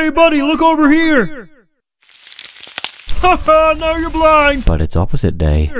Hey, buddy, look over here! Ha ha! now you're blind! But it's opposite day.